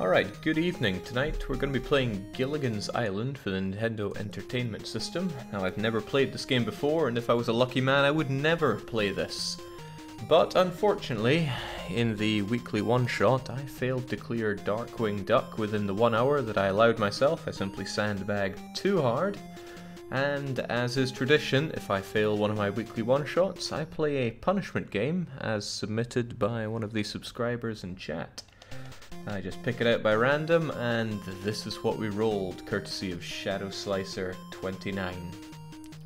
Alright, good evening. Tonight we're going to be playing Gilligan's Island for the Nintendo Entertainment System. Now I've never played this game before, and if I was a lucky man I would never play this. But unfortunately, in the weekly one-shot, I failed to clear Darkwing Duck within the one hour that I allowed myself. I simply sandbagged too hard. And as is tradition, if I fail one of my weekly one-shots, I play a punishment game as submitted by one of the subscribers in chat. I just pick it out by random, and this is what we rolled, courtesy of Shadow Slicer 29.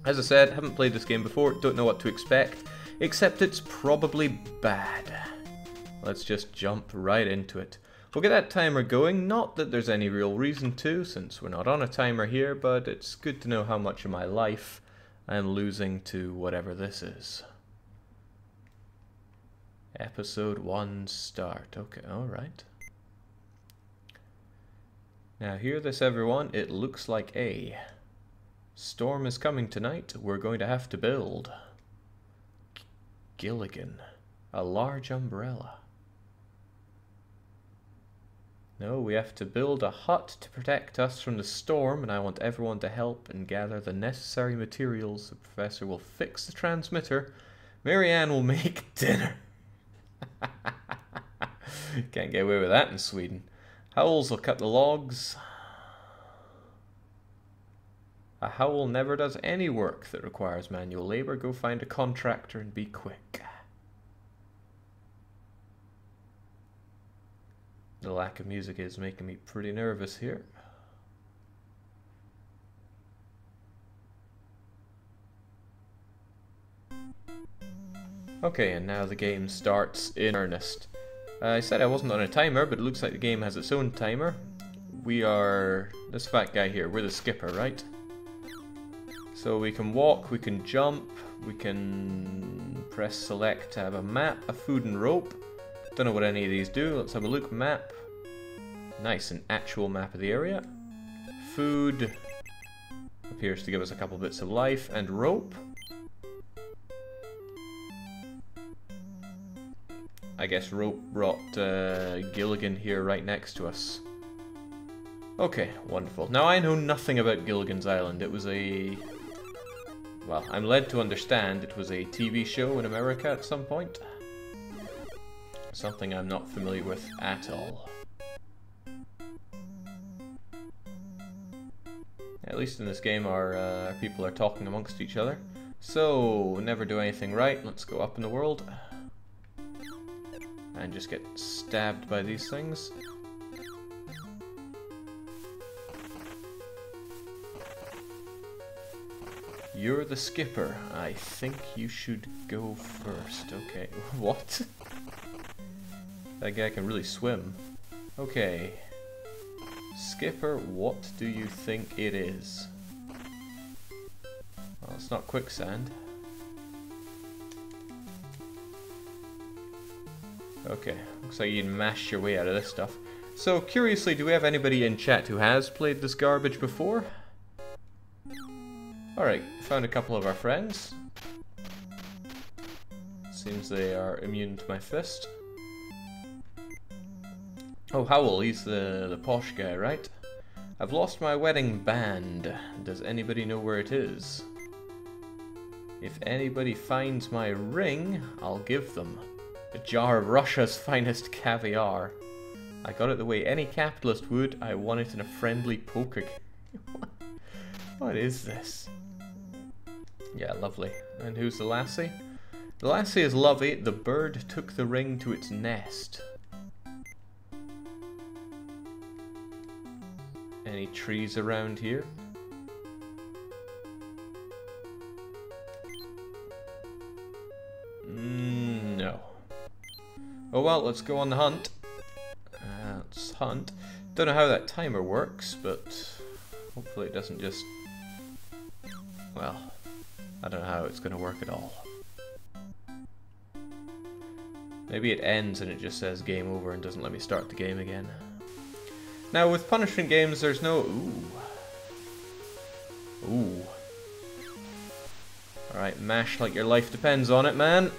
As I said, haven't played this game before, don't know what to expect, except it's probably bad. Let's just jump right into it. We'll get that timer going, not that there's any real reason to, since we're not on a timer here, but it's good to know how much of my life I'm losing to whatever this is. Episode 1 start. Okay, alright. Now hear this everyone, it looks like a storm is coming tonight, we're going to have to build. Gilligan, a large umbrella. No, we have to build a hut to protect us from the storm, and I want everyone to help and gather the necessary materials. The professor will fix the transmitter. Mary Ann will make dinner. Can't get away with that in Sweden. Howells will cut the logs. A Howell never does any work that requires manual labor. Go find a contractor and be quick. The lack of music is making me pretty nervous here. Okay, and now the game starts in earnest. Uh, I said I wasn't on a timer, but it looks like the game has its own timer. We are this fat guy here. We're the skipper, right? So we can walk, we can jump, we can press select to have a map, a food and rope. Don't know what any of these do. Let's have a look. Map. Nice, an actual map of the area. Food appears to give us a couple bits of life and rope. I guess rope brought uh, Gilligan here right next to us. Okay, wonderful. Now I know nothing about Gilligan's Island. It was a... Well, I'm led to understand it was a TV show in America at some point. Something I'm not familiar with at all. At least in this game our, uh, our people are talking amongst each other. So, never do anything right. Let's go up in the world and just get stabbed by these things. You're the skipper. I think you should go first. Okay, what? that guy can really swim. Okay. Skipper, what do you think it is? Well, it's not quicksand. Okay, looks like you can mash your way out of this stuff. So, curiously, do we have anybody in chat who has played this garbage before? Alright, found a couple of our friends. Seems they are immune to my fist. Oh, Howell, he's the, the posh guy, right? I've lost my wedding band. Does anybody know where it is? If anybody finds my ring, I'll give them. A jar of Russia's finest caviar. I got it the way any capitalist would. I won it in a friendly poker game. what is this? Yeah, lovely. And who's the lassie? The lassie is Lovey. The bird took the ring to its nest. Any trees around here? Mm, no. Oh well, let's go on the hunt. Uh, let's hunt. Don't know how that timer works, but hopefully it doesn't just... Well, I don't know how it's going to work at all. Maybe it ends and it just says game over and doesn't let me start the game again. Now with punishment games there's no... Ooh. Ooh. Alright, mash like your life depends on it, man.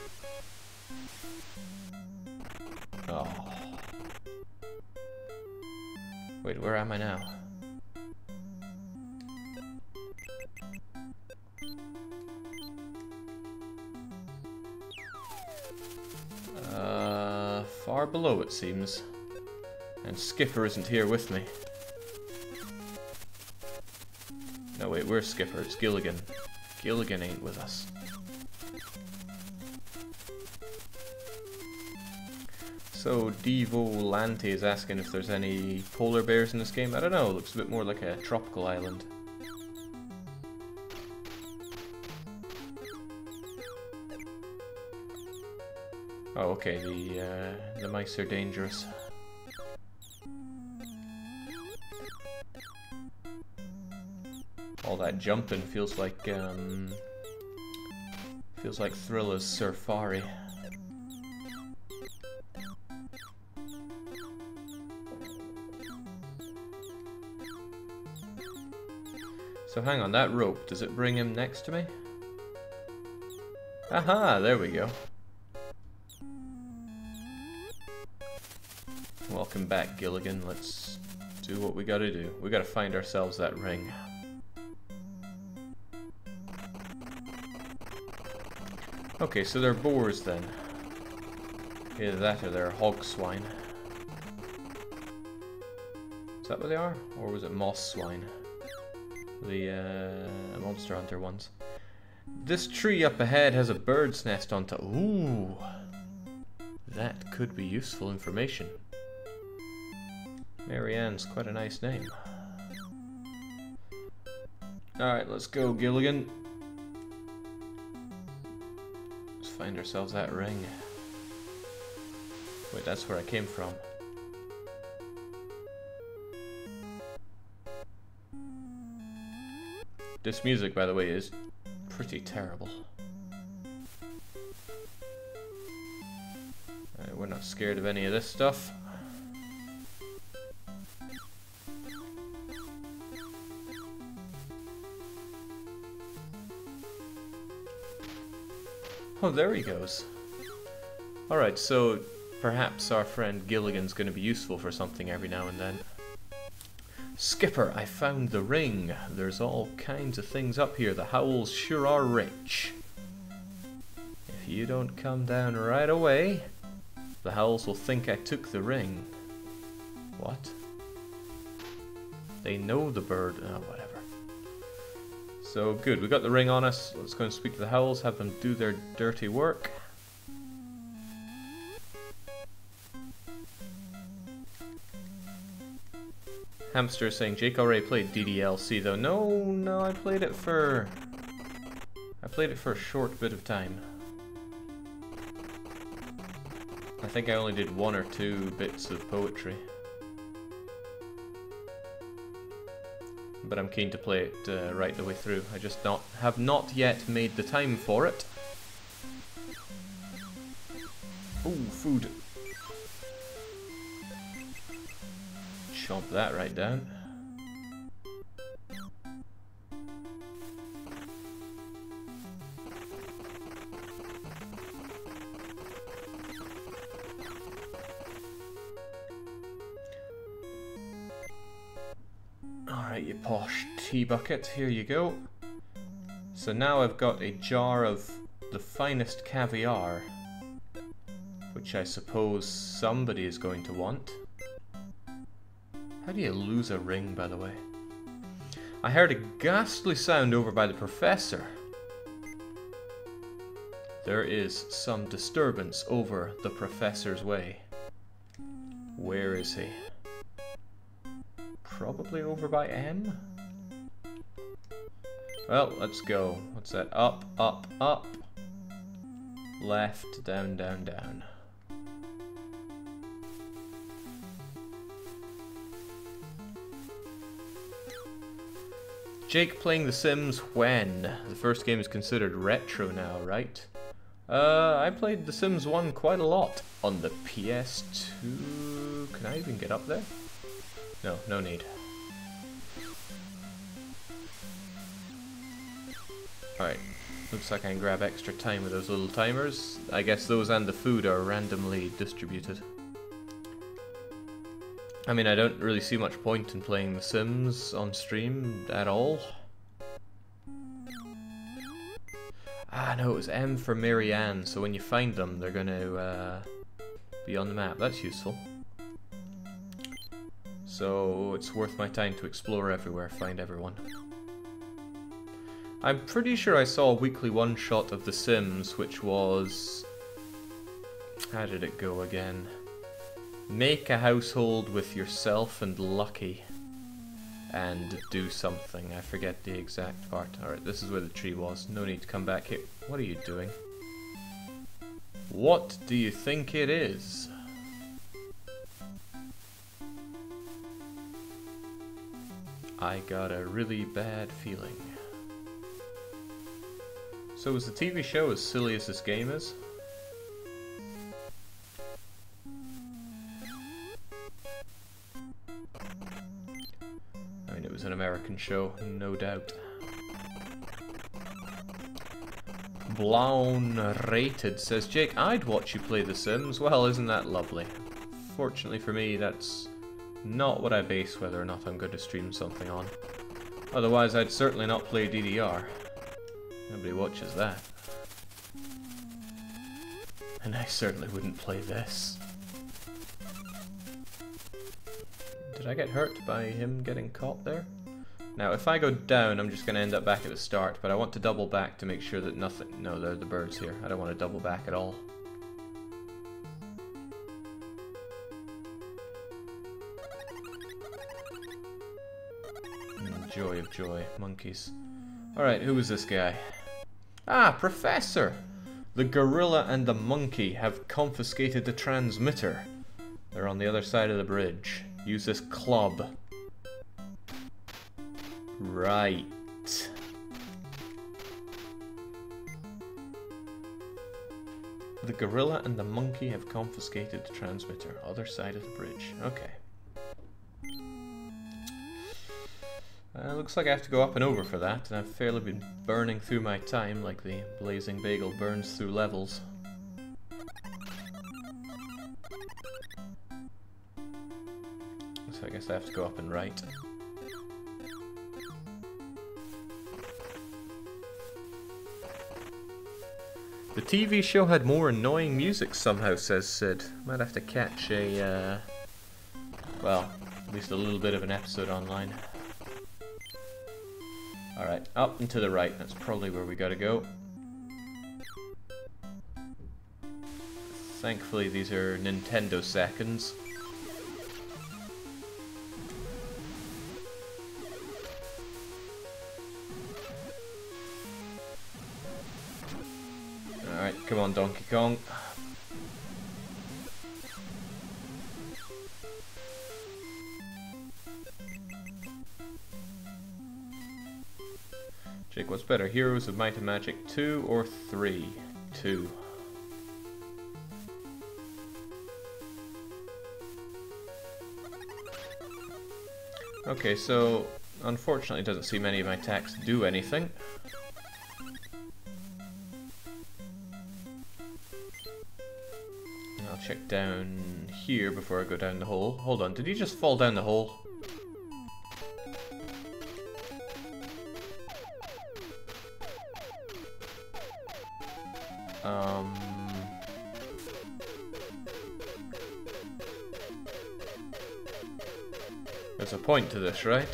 Wait, where am I now? Uh, far below it seems. And Skipper isn't here with me. No wait, where's Skipper? It's Gilligan. Gilligan ain't with us. So Devo Lante is asking if there's any polar bears in this game. I don't know, looks a bit more like a tropical island. Oh, okay, the, uh, the mice are dangerous. All that jumping feels like, um, feels like Thrilla's Surfari. So hang on, that rope, does it bring him next to me? Aha, there we go. Welcome back, Gilligan. Let's do what we gotta do. We gotta find ourselves that ring. Okay, so they're boars then. Either that or they're hog swine. Is that what they are? Or was it moss swine? The uh, Monster Hunter ones. This tree up ahead has a bird's nest on top. Ooh! That could be useful information. Mary Ann's quite a nice name. Alright, let's go, Gilligan. Let's find ourselves that ring. Wait, that's where I came from. This music, by the way, is pretty terrible. Right, we're not scared of any of this stuff. Oh, there he goes. Alright, so perhaps our friend Gilligan's going to be useful for something every now and then. Skipper, I found the ring. There's all kinds of things up here. The Howells sure are rich. If you don't come down right away, the Howells will think I took the ring. What? They know the bird. Oh, whatever. So good, we got the ring on us. Let's go and speak to the Howells, have them do their dirty work. Hamster saying Jake already played DDLC though. No, no, I played it for... I played it for a short bit of time. I think I only did one or two bits of poetry. but I'm keen to play it uh, right the way through. I just not have not yet made the time for it. Oh, food. Chomp that right down. Alright, you posh tea bucket. Here you go. So now I've got a jar of the finest caviar, which I suppose somebody is going to want. How do you lose a ring, by the way? I heard a ghastly sound over by the professor. There is some disturbance over the professor's way. Where is he? probably over by M. Well, let's go. What's that? Up, up, up. Left, down, down, down. Jake playing The Sims when? The first game is considered retro now, right? Uh, I played The Sims 1 quite a lot on the PS2. Can I even get up there? No, no need. Alright, looks like I can grab extra time with those little timers. I guess those and the food are randomly distributed. I mean, I don't really see much point in playing The Sims on stream at all. Ah, no, it was M for Mary Ann, so when you find them, they're going to uh, be on the map. That's useful. So it's worth my time to explore everywhere, find everyone. I'm pretty sure I saw a weekly one-shot of The Sims, which was... How did it go again? Make a household with yourself and Lucky and do something. I forget the exact part. Alright, this is where the tree was. No need to come back here. What are you doing? What do you think it is? I got a really bad feeling. So is the TV show as silly as this game is? Show, no doubt. Blown rated says, Jake, I'd watch you play The Sims. Well, isn't that lovely? Fortunately for me, that's not what I base whether or not I'm going to stream something on. Otherwise, I'd certainly not play DDR. Nobody watches that. And I certainly wouldn't play this. Did I get hurt by him getting caught there? Now, if I go down, I'm just going to end up back at the start, but I want to double back to make sure that nothing... No, there are the birds here. I don't want to double back at all. Joy of joy. Monkeys. Alright, who is this guy? Ah, Professor! The gorilla and the monkey have confiscated the transmitter. They're on the other side of the bridge. Use this club. Right. The gorilla and the monkey have confiscated the transmitter. Other side of the bridge. Okay. Uh, looks like I have to go up and over for that, and I've fairly been burning through my time like the Blazing Bagel burns through levels. So I guess I have to go up and right. The TV show had more annoying music somehow, says Sid. Might have to catch a, uh, well, at least a little bit of an episode online. Alright, up and to the right. That's probably where we gotta go. Thankfully, these are Nintendo seconds. Come on Donkey Kong. Jake, what's better, Heroes of Might and Magic 2 or 3? 2. Okay, so unfortunately it doesn't seem any of my attacks do anything. Check down here before I go down the hole. Hold on, did he just fall down the hole? Um... There's a point to this, right?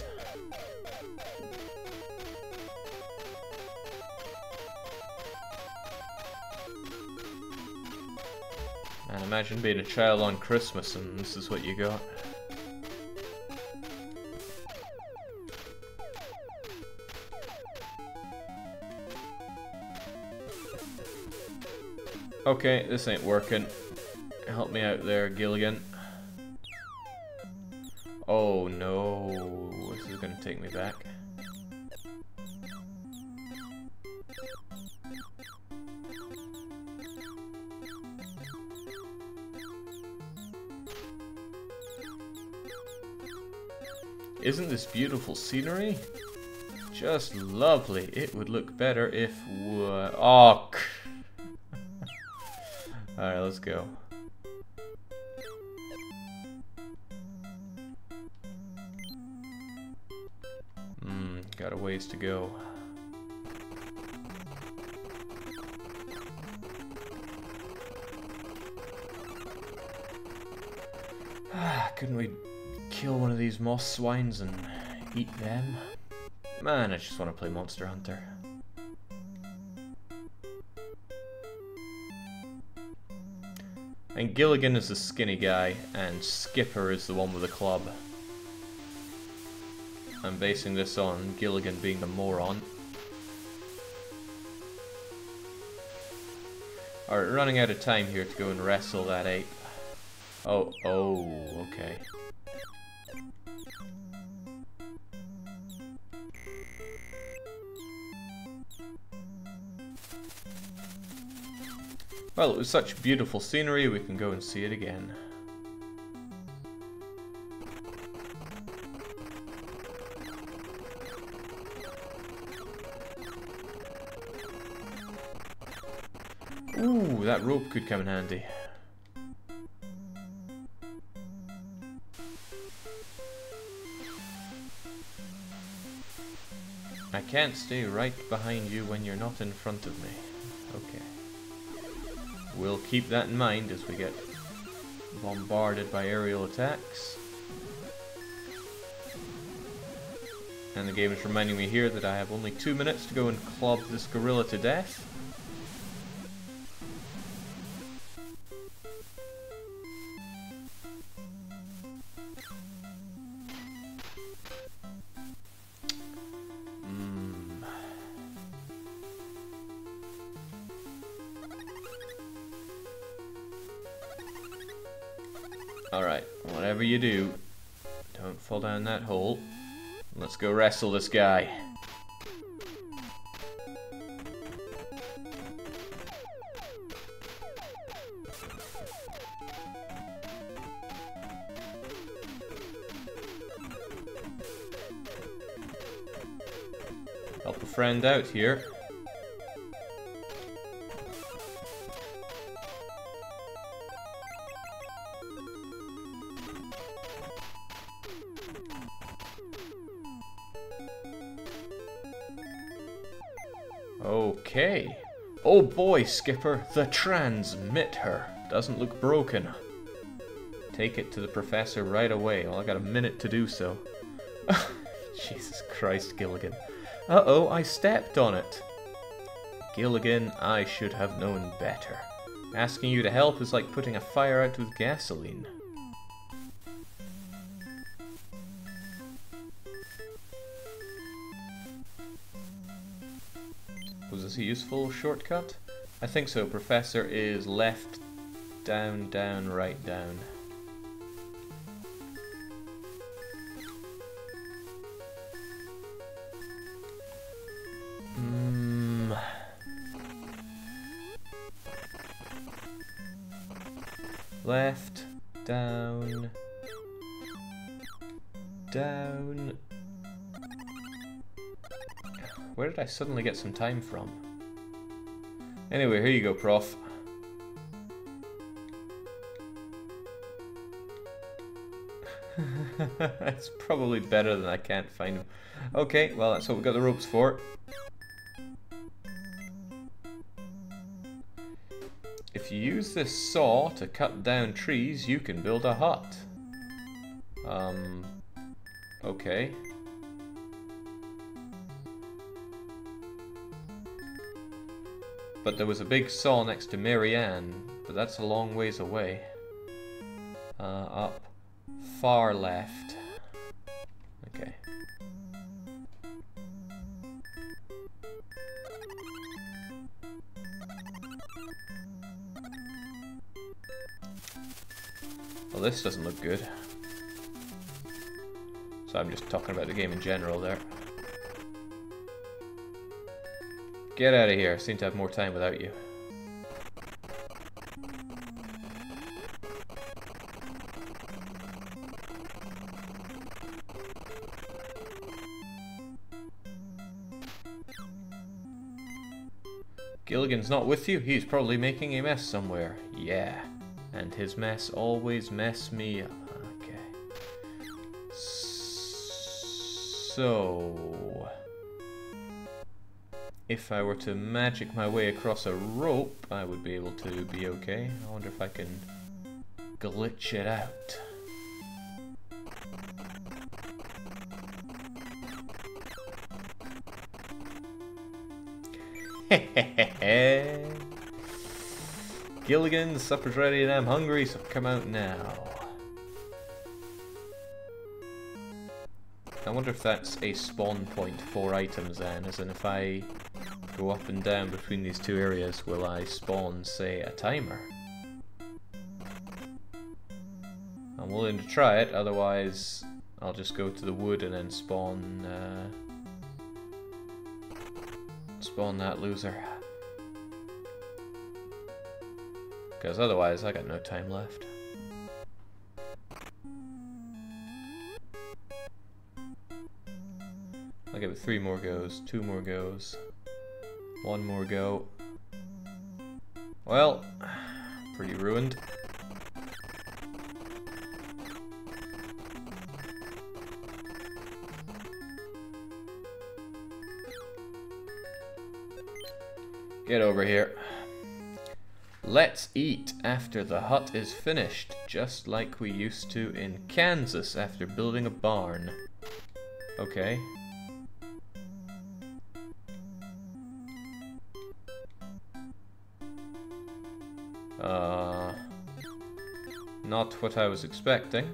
Imagine being a child on Christmas and this is what you got. Okay, this ain't working. Help me out there, Gilligan. Oh no, this is gonna take me back. this beautiful scenery. Just lovely. It would look better if... Oh, Alright, let's go. Hmm, got a ways to go. Kill one of these moss swines and eat them? Man, I just want to play Monster Hunter. And Gilligan is the skinny guy, and Skipper is the one with the club. I'm basing this on Gilligan being the moron. Alright, running out of time here to go and wrestle that ape. Oh, oh, okay. Well, it was such beautiful scenery, we can go and see it again. Ooh, that rope could come in handy. I can't stay right behind you when you're not in front of me. Okay. We'll keep that in mind as we get bombarded by aerial attacks. And the game is reminding me here that I have only two minutes to go and club this gorilla to death. Go wrestle this guy. Help a friend out here. Oh boy, Skipper, the transmitter doesn't look broken. Take it to the professor right away. Well, I got a minute to do so. Jesus Christ, Gilligan. Uh-oh, I stepped on it. Gilligan, I should have known better. Asking you to help is like putting a fire out with gasoline. A useful shortcut? I think so. Professor is left, down, down, right, down. Mm. Left, down, down, where did I suddenly get some time from? Anyway, here you go, prof. it's probably better than I can't find him. Okay, well that's what we got the ropes for. If you use this saw to cut down trees, you can build a hut. Um, okay. But there was a big saw next to Mary Ann, but that's a long ways away. Uh, up. Far left. Okay. Well, this doesn't look good. So I'm just talking about the game in general there. Get out of here. I seem to have more time without you. Gilligan's not with you? He's probably making a mess somewhere. Yeah. And his mess always mess me up. Okay. So... if I were to magic my way across a rope, I would be able to be okay. I wonder if I can glitch it out. Gilligan, supper's ready and I'm hungry, so come out now. I wonder if that's a spawn point for items then, as in if I go up and down between these two areas, will I spawn, say, a timer? I'm willing to try it, otherwise I'll just go to the wood and then spawn, uh, spawn that loser. Because otherwise, I got no time left. I'll give it three more goes, two more goes, one more go. Well, pretty ruined. Get over here. Let's eat after the hut is finished, just like we used to in Kansas after building a barn. Okay. Not what I was expecting.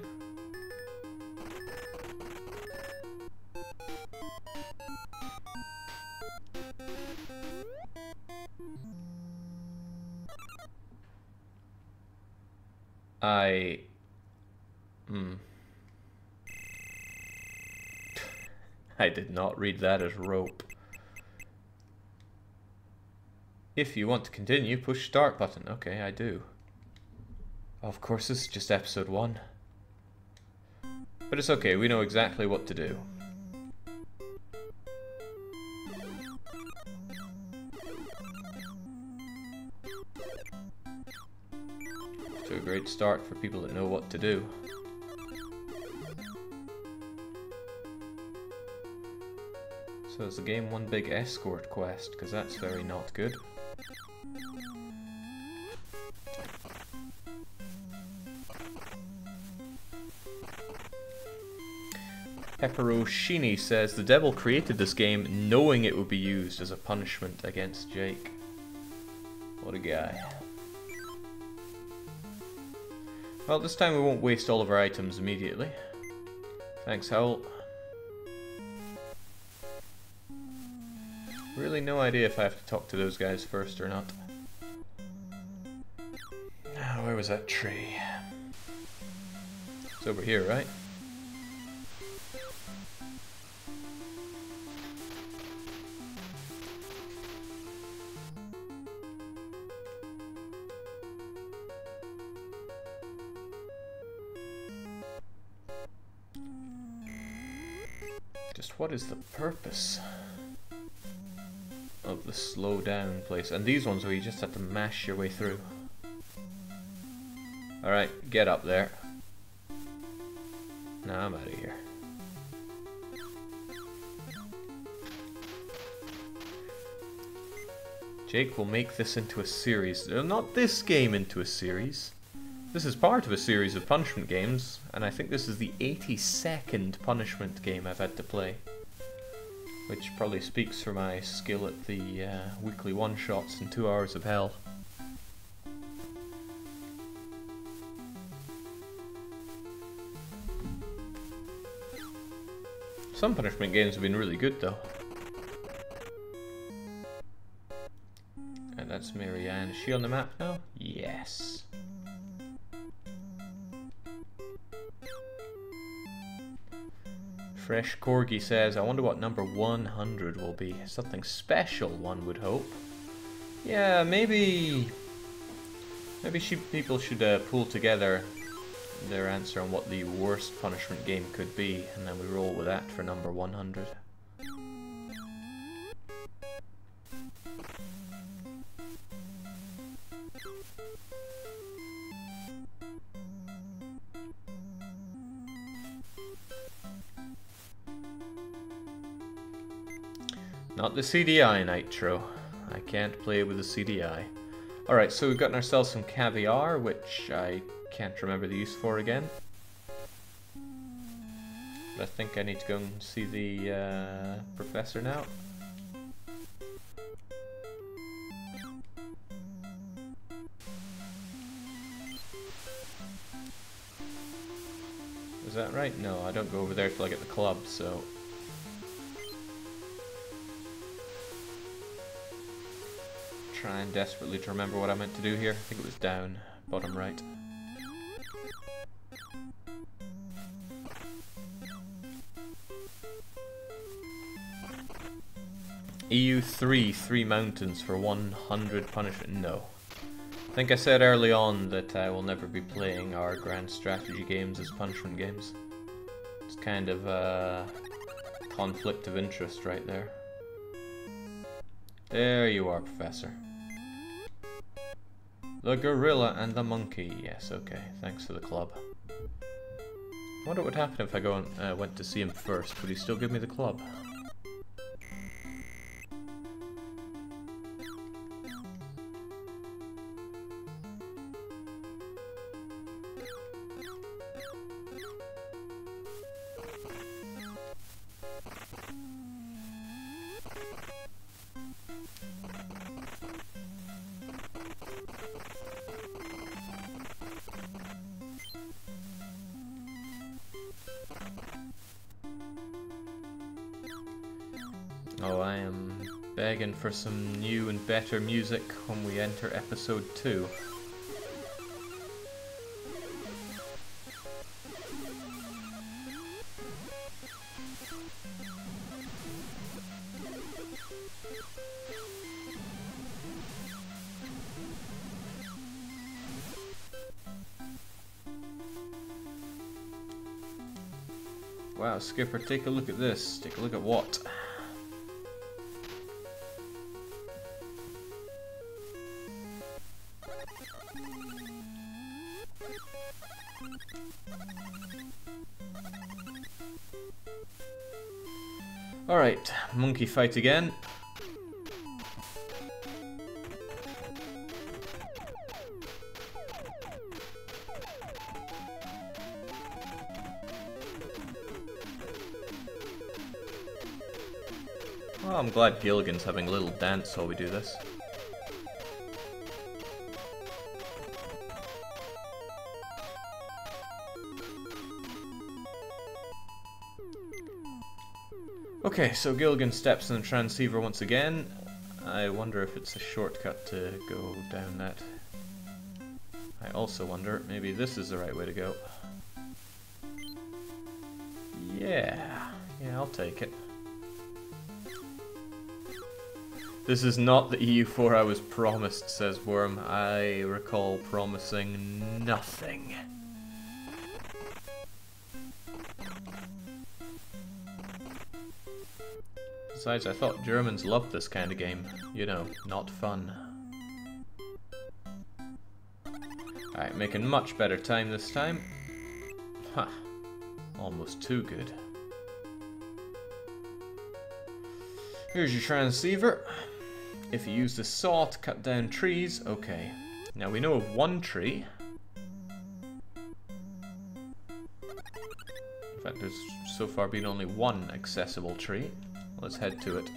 I... Hmm. I did not read that as rope. If you want to continue, push start button. Okay, I do. Of course, this is just episode one. But it's okay, we know exactly what to do. To a great start for people that know what to do. So is the game one big escort quest? Because that's very not good. Pepperoshini says the devil created this game knowing it would be used as a punishment against Jake. What a guy. Well, this time we won't waste all of our items immediately. Thanks, Howell. Really no idea if I have to talk to those guys first or not. Ah, where was that tree? It's over here, right? What is the purpose of the slow down place? And these ones where you just have to mash your way through. Alright, get up there. Now I'm out of here. Jake will make this into a series. Uh, not this game into a series. This is part of a series of punishment games, and I think this is the 82nd punishment game I've had to play. Which probably speaks for my skill at the uh, weekly one-shots and two hours of hell. Some punishment games have been really good though. And that's Mary Ann. Is she on the map now? Yes. Fresh Corgi says, I wonder what number 100 will be. Something special, one would hope. Yeah, maybe... Maybe people should uh, pull together their answer on what the worst punishment game could be, and then we roll with that for number 100. The CDI Nitro. I can't play with the CDI. Alright, so we've gotten ourselves some caviar, which I can't remember the use for again. But I think I need to go and see the uh, professor now. Is that right? No, I don't go over there till I get the club, so... Trying desperately to remember what I meant to do here. I think it was down, bottom right. EU3, three mountains for 100 punishment. No. I think I said early on that I will never be playing our grand strategy games as punishment games. It's kind of a conflict of interest right there. There you are, Professor. The gorilla and the monkey. Yes, okay. Thanks for the club. I wonder what would happen if I go and uh, went to see him first. Would he still give me the club? For some new and better music when we enter episode 2. Wow, Skipper, take a look at this. Take a look at what? Monkey fight again. Well, I'm glad Gilligan's having a little dance while we do this. Okay, so Gilligan steps in the transceiver once again. I wonder if it's a shortcut to go down that. I also wonder, maybe this is the right way to go. Yeah, yeah, I'll take it. This is not the EU4 I was promised, says Worm. I recall promising nothing. Besides, I thought Germans loved this kind of game. You know, not fun. Alright, making much better time this time. Ha! Almost too good. Here's your transceiver. If you use the saw to cut down trees, okay. Now we know of one tree. In fact, there's so far been only one accessible tree. Let's head to it.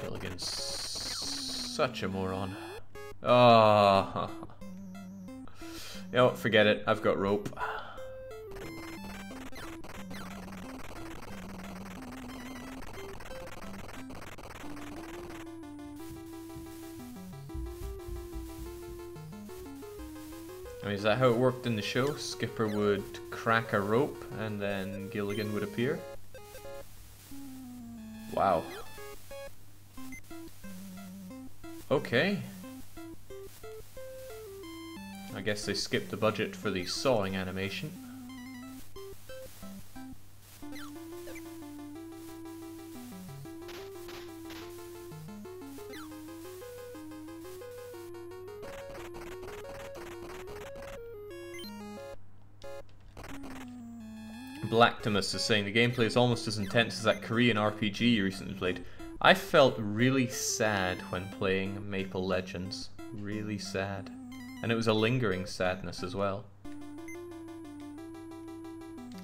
Gilligan's such a moron. Oh. You know, forget it. I've got rope. That how it worked in the show? Skipper would crack a rope and then Gilligan would appear? Wow. Okay. I guess they skipped the budget for the sawing animation. Blacktimus is saying the gameplay is almost as intense as that Korean RPG you recently played. I felt really sad when playing Maple Legends. Really sad. And it was a lingering sadness as well.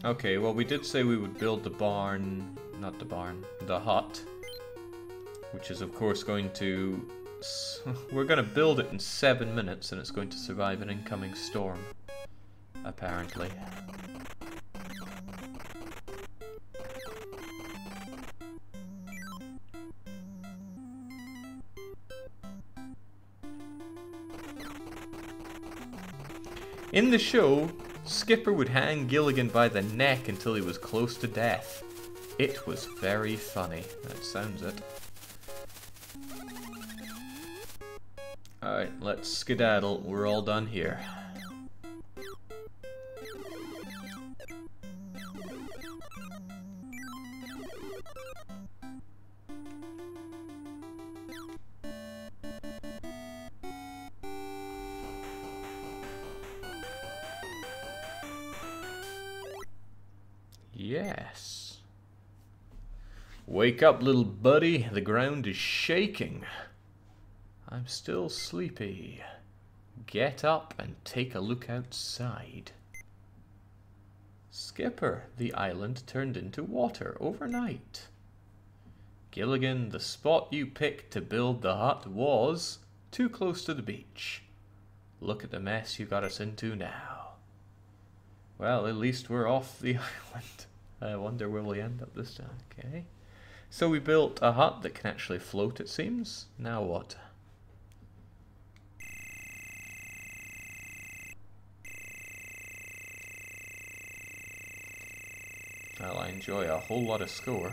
Okay, well we did say we would build the barn, not the barn, the hut. Which is of course going to... We're going to build it in seven minutes and it's going to survive an incoming storm. Apparently. In the show, Skipper would hang Gilligan by the neck until he was close to death. It was very funny. That sounds it. Alright, let's skedaddle. We're all done here. Wake up, little buddy. The ground is shaking. I'm still sleepy. Get up and take a look outside. Skipper, the island turned into water overnight. Gilligan, the spot you picked to build the hut was too close to the beach. Look at the mess you got us into now. Well, at least we're off the island. I wonder where we end up this time. Okay. So we built a hut that can actually float, it seems. Now what? Well, I enjoy a whole lot of score.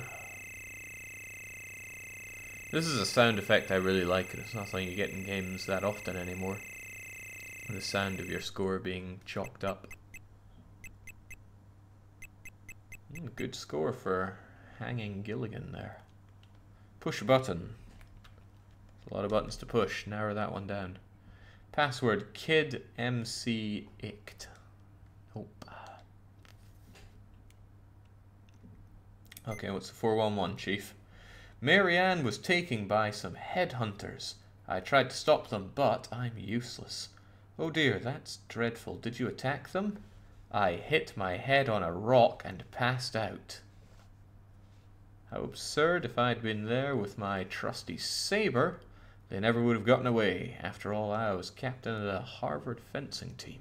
This is a sound effect I really like. It's not something you get in games that often anymore. The sound of your score being chalked up. Mm, good score for hanging Gilligan there. Push a button. a lot of buttons to push. Narrow that one down. Password kid mc ict. Nope. Okay, what's the 411, Chief? Mary Ann was taken by some headhunters. I tried to stop them, but I'm useless. Oh dear, that's dreadful. Did you attack them? I hit my head on a rock and passed out. How absurd if I'd been there with my trusty saber. They never would have gotten away. After all, I was captain of the Harvard fencing team.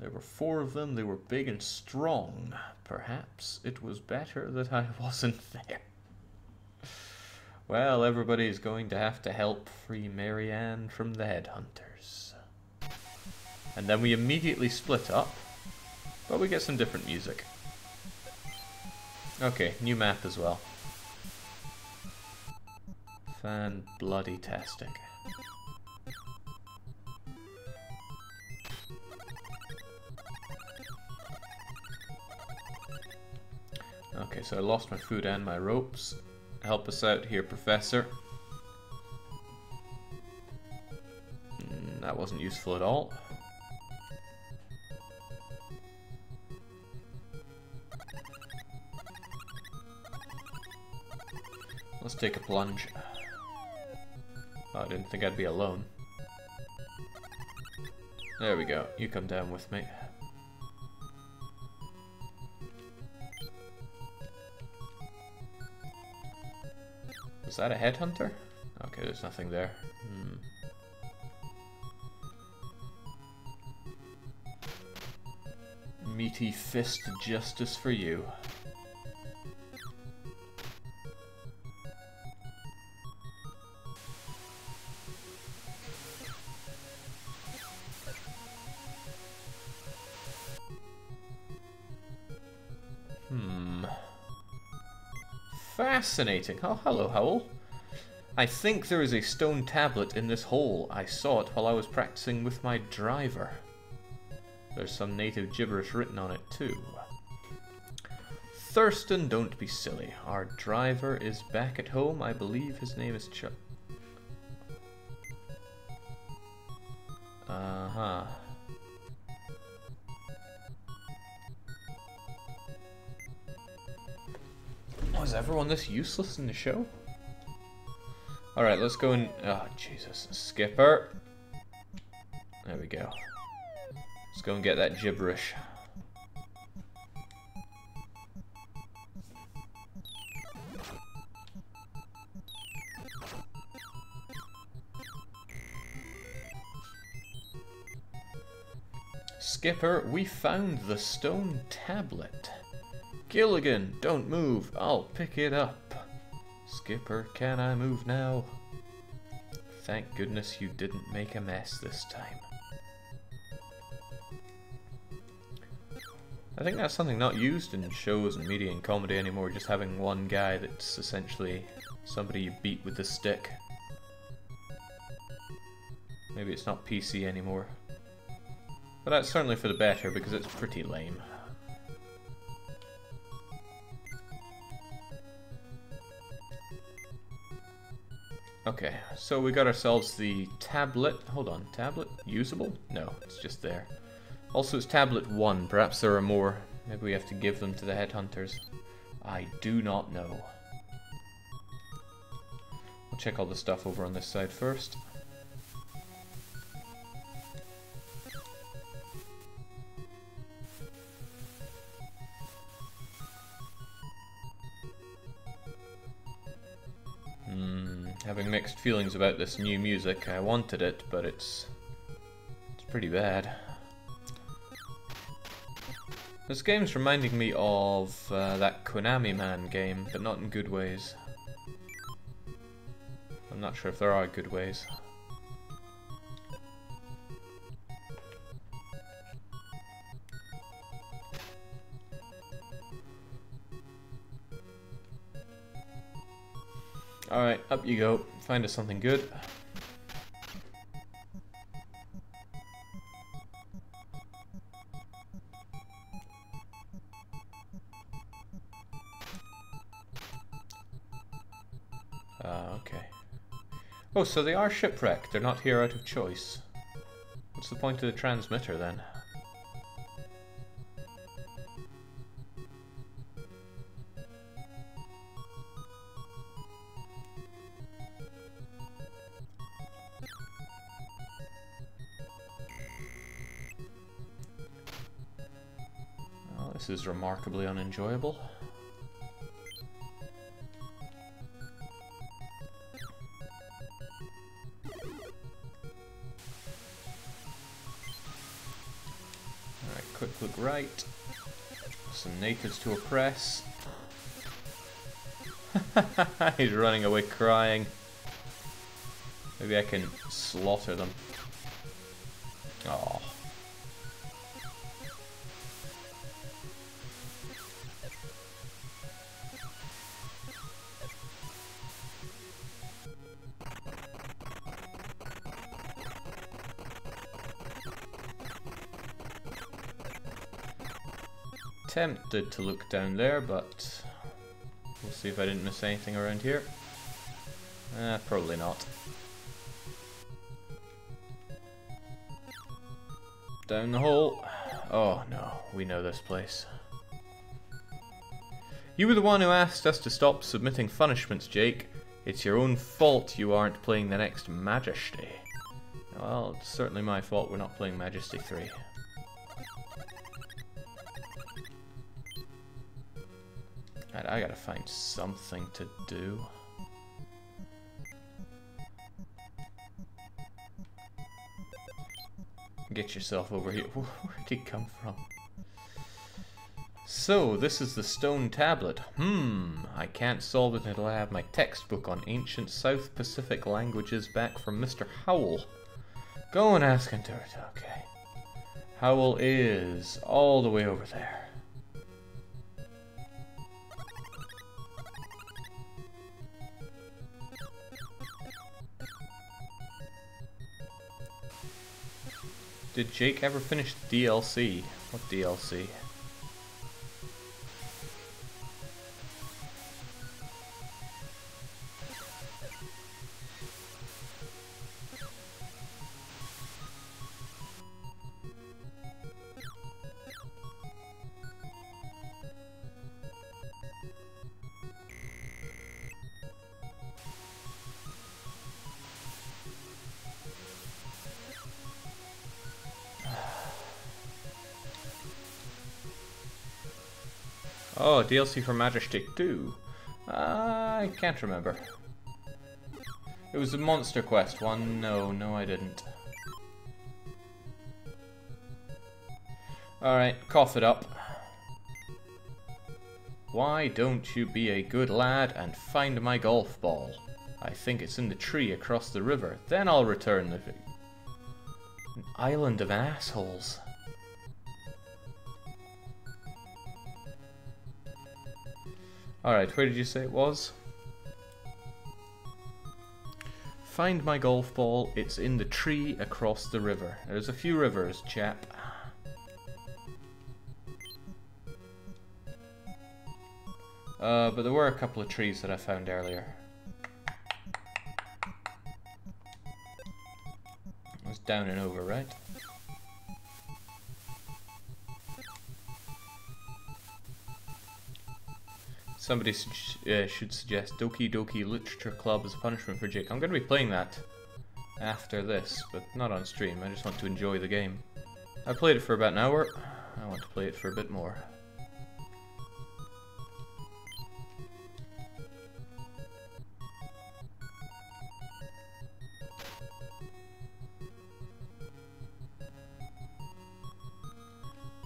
There were four of them. They were big and strong. Perhaps it was better that I wasn't there. Well, everybody's going to have to help free Mary Ann from the headhunters. And then we immediately split up, but we get some different music. Okay, new map as well. Fan bloody tastic. Okay, so I lost my food and my ropes. Help us out here, Professor. Mm, that wasn't useful at all. Let's take a plunge. Oh, I didn't think I'd be alone. There we go. You come down with me. Is that a headhunter? Okay, there's nothing there. Hmm. Meaty fist justice for you. Fascinating. Oh, hello, Howl. I think there is a stone tablet in this hole. I saw it while I was practicing with my driver. There's some native gibberish written on it, too. Thurston, don't be silly. Our driver is back at home. I believe his name is Chuck. Uh-huh. Is everyone this useless in the show? Alright, let's go and... Oh, Jesus. Skipper. There we go. Let's go and get that gibberish. Skipper, we found the stone tablet. Gilligan, don't move, I'll pick it up. Skipper, can I move now? Thank goodness you didn't make a mess this time. I think that's something not used in shows and media and comedy anymore, just having one guy that's essentially somebody you beat with a stick. Maybe it's not PC anymore. But that's certainly for the better because it's pretty lame. Okay, so we got ourselves the tablet. Hold on, tablet? Usable? No, it's just there. Also, it's tablet 1. Perhaps there are more. Maybe we have to give them to the headhunters. I do not know. We'll check all the stuff over on this side first. Hmm. Having mixed feelings about this new music. I wanted it, but it's it's pretty bad. This game's reminding me of uh, that Konami Man game, but not in good ways. I'm not sure if there are good ways. Alright, up you go. Find us something good. Uh, okay. Oh, so they are shipwrecked. They're not here out of choice. What's the point of the transmitter then? Is remarkably unenjoyable. Alright, quick look right. Some natives to oppress. He's running away crying. Maybe I can slaughter them. Oh. Tempted to look down there, but we'll see if I didn't miss anything around here. Eh, probably not. Down the hole. Oh no, we know this place. You were the one who asked us to stop submitting punishments, Jake. It's your own fault you aren't playing the next Majesty. Well, it's certainly my fault we're not playing Majesty 3. I gotta find something to do. Get yourself over here. Where'd he come from? So, this is the stone tablet. Hmm, I can't solve it until I have my textbook on ancient South Pacific languages back from Mr. Howell. Go and ask him to it, okay. Howell is all the way over there. Did Jake ever finish DLC? What DLC? DLC for Majesty 2. Uh, I can't remember. It was a Monster Quest one. No, no I didn't. Alright, cough it up. Why don't you be a good lad and find my golf ball? I think it's in the tree across the river. Then I'll return the... An island of assholes. Alright, where did you say it was? Find my golf ball. It's in the tree across the river. There's a few rivers, chap. Uh, but there were a couple of trees that I found earlier. It was down and over, right? Somebody su uh, should suggest Doki Doki Literature Club as a punishment for Jake. I'm going to be playing that after this, but not on stream. I just want to enjoy the game. I played it for about an hour. I want to play it for a bit more.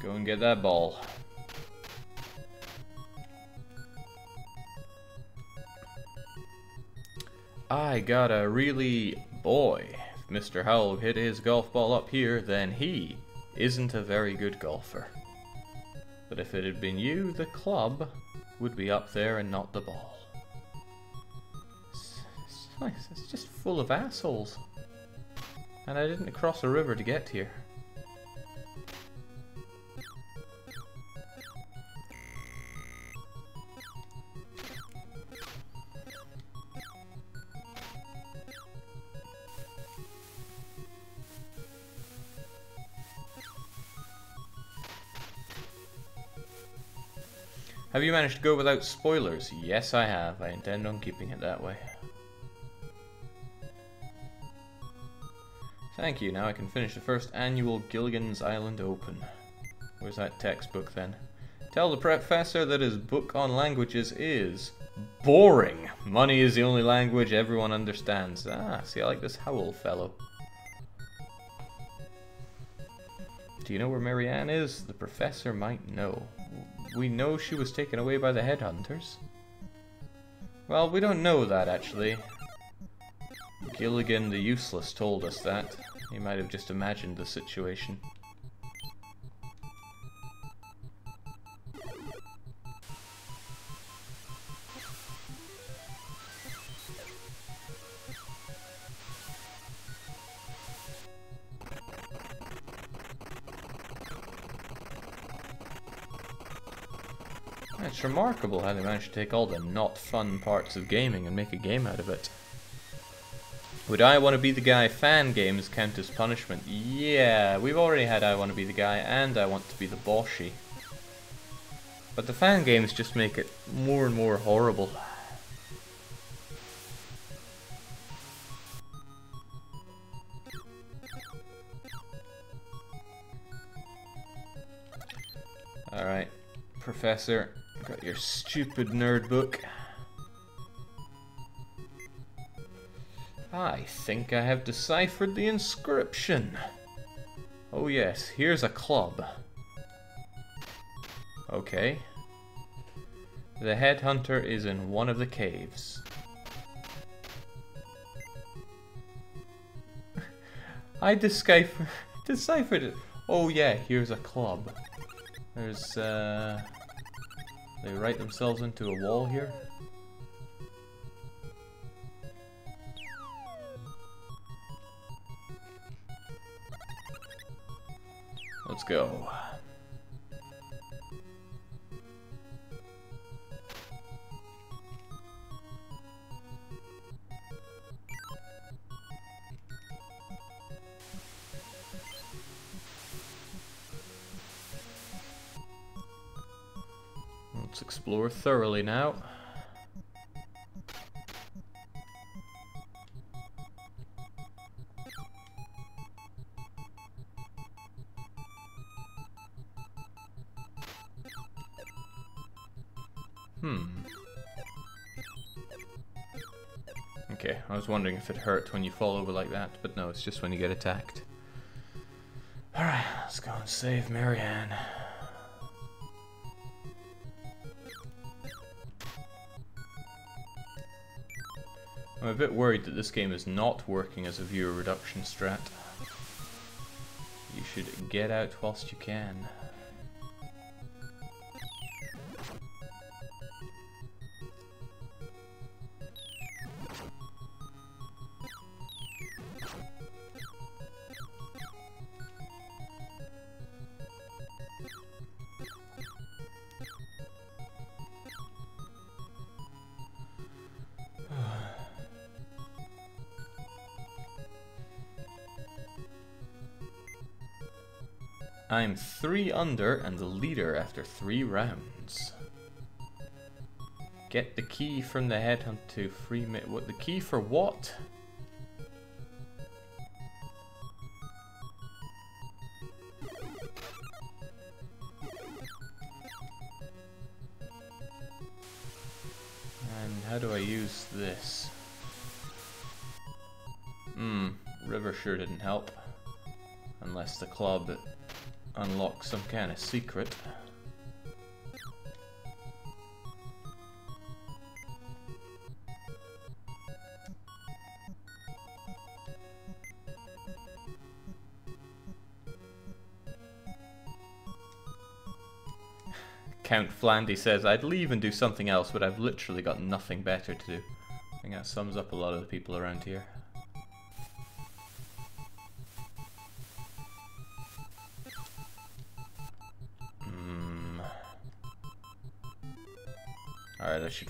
Go and get that ball. I got a really... Boy, if Mr. Howell hit his golf ball up here, then he isn't a very good golfer. But if it had been you, the club would be up there and not the ball. It's, it's, it's just full of assholes. And I didn't cross a river to get here. Have you managed to go without spoilers? Yes, I have. I intend on keeping it that way. Thank you. Now I can finish the first annual Gilligan's Island Open. Where's that textbook then? Tell the professor that his book on languages is boring. Money is the only language everyone understands. Ah, see, I like this Howell fellow. Do you know where Mary Ann is? The professor might know we know she was taken away by the headhunters? Well, we don't know that, actually. Gilligan the Useless told us that. He might have just imagined the situation. Remarkable how they managed to take all the not fun parts of gaming and make a game out of it. Would I Want to Be the Guy fan games count as punishment? Yeah, we've already had I Want to Be the Guy and I Want to Be the Boshy. But the fan games just make it more and more horrible. Alright, Professor. Got your stupid nerd book. I think I have deciphered the inscription. Oh yes, here's a club. Okay. The headhunter is in one of the caves. I decipher deciphered it. Oh yeah, here's a club. There's uh they write themselves into a wall here. Let's go. Explore thoroughly now. Hmm. Okay, I was wondering if it hurt when you fall over like that, but no, it's just when you get attacked. Alright, let's go and save Mary Ann. I'm a bit worried that this game is not working as a viewer reduction strat. You should get out whilst you can. I'm three under and the leader after three rounds. Get the key from the headhunt to free me. What the key for what? And how do I use this? Hmm, river sure didn't help. Some kind of secret. Count Flandy says, I'd leave and do something else, but I've literally got nothing better to do. I think that sums up a lot of the people around here.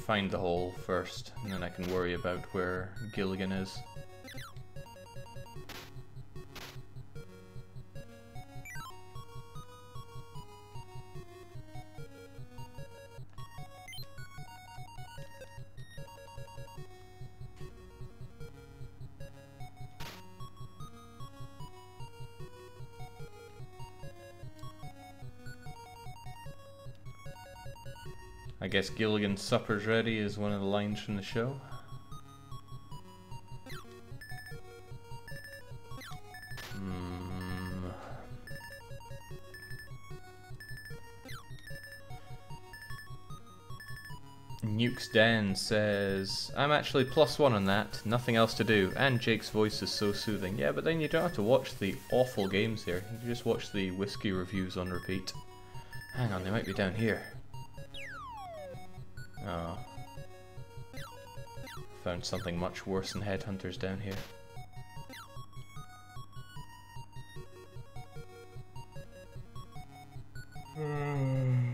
Find the hole first, and then I can worry about where Gilligan is. Guess Gilligan's supper's ready is one of the lines from the show. Hmm. Nukes Den says, I'm actually plus one on that, nothing else to do, and Jake's voice is so soothing. Yeah, but then you don't have to watch the awful games here, you just watch the whiskey reviews on repeat. Hang on, they might be down here. Found something much worse than headhunters down here. Hmm.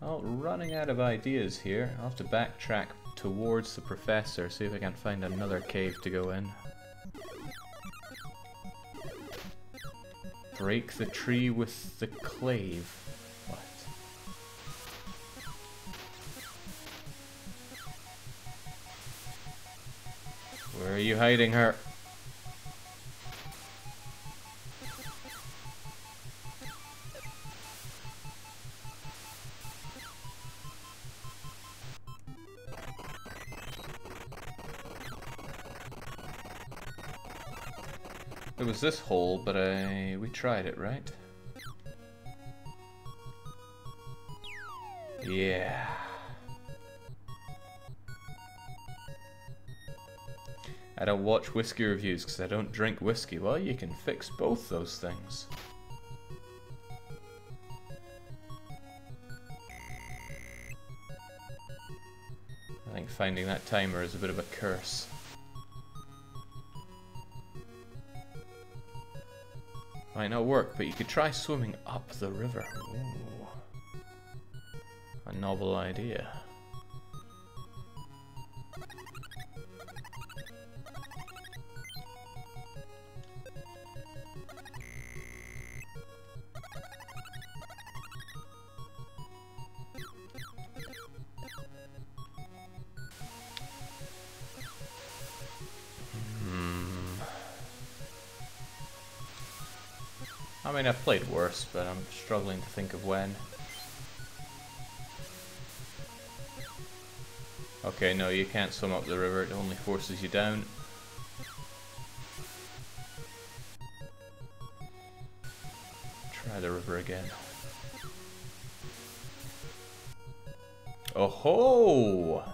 Well, running out of ideas here. I'll have to backtrack towards the professor, see if I can find another cave to go in. Break the tree with the clave. What? Where are you hiding her? Was this hole, but I we tried it, right? Yeah. I don't watch whiskey reviews because I don't drink whiskey. Well, you can fix both those things. I think finding that timer is a bit of a curse. Might not work, but you could try swimming up the river. Ooh. A novel idea. Struggling to think of when. Okay, no, you can't swim up the river, it only forces you down. Try the river again. Oh ho!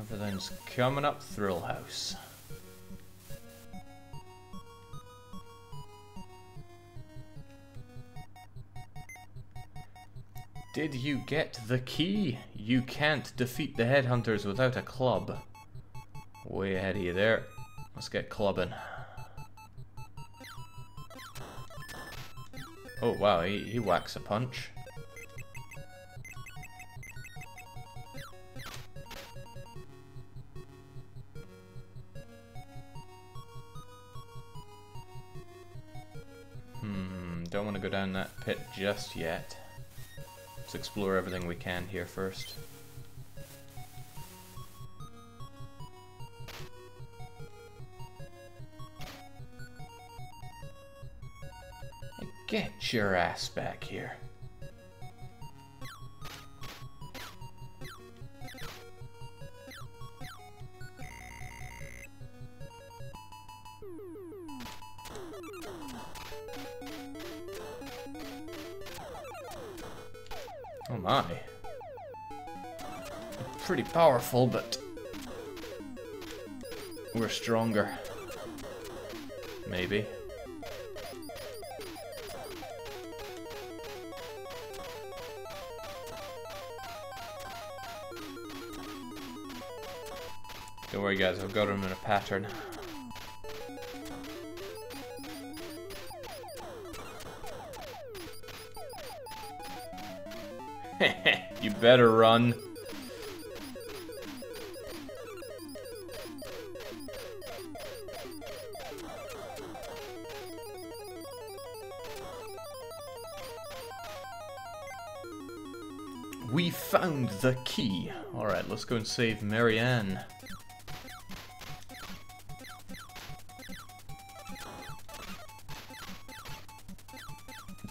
Everything's coming up Thrill House. Did you get the key? You can't defeat the headhunters without a club. Way ahead of you there. Let's get clubbing. Oh wow, he, he whacks a punch. Hmm, don't want to go down that pit just yet. Let's explore everything we can here first. Get your ass back here. My. Pretty powerful, but we're stronger. Maybe. Don't worry guys, I've got them in a pattern. you better run. We found the key. Alright, let's go and save Mary Ann.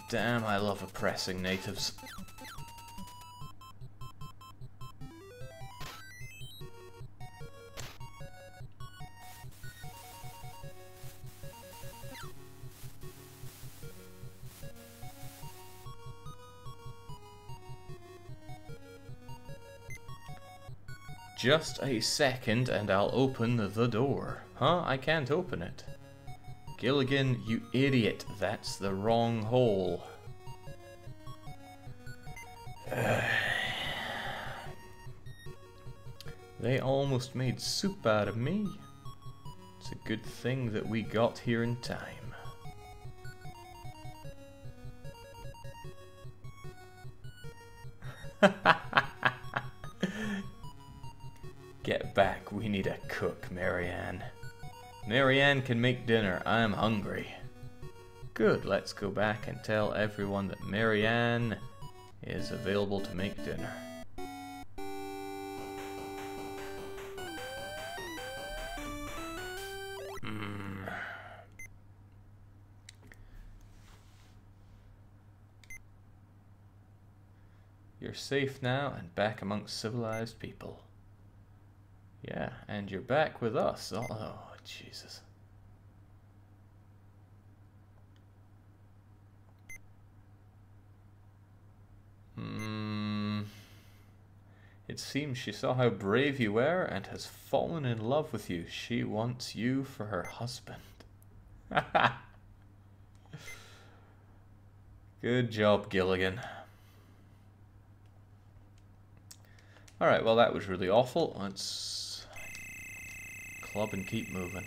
Damn, I love oppressing natives. Just a second and I'll open the door. Huh? I can't open it. Gilligan, you idiot. That's the wrong hole. they almost made soup out of me. It's a good thing that we got here in time. Back, we need a cook, Mary Ann. Marianne can make dinner. I'm hungry. Good, let's go back and tell everyone that Mary Ann is available to make dinner. Mm. You're safe now and back amongst civilized people. Yeah, and you're back with us. Oh, Jesus. Hmm. It seems she saw how brave you were and has fallen in love with you. She wants you for her husband. Good job, Gilligan. Alright, well that was really awful. Let's club and keep moving.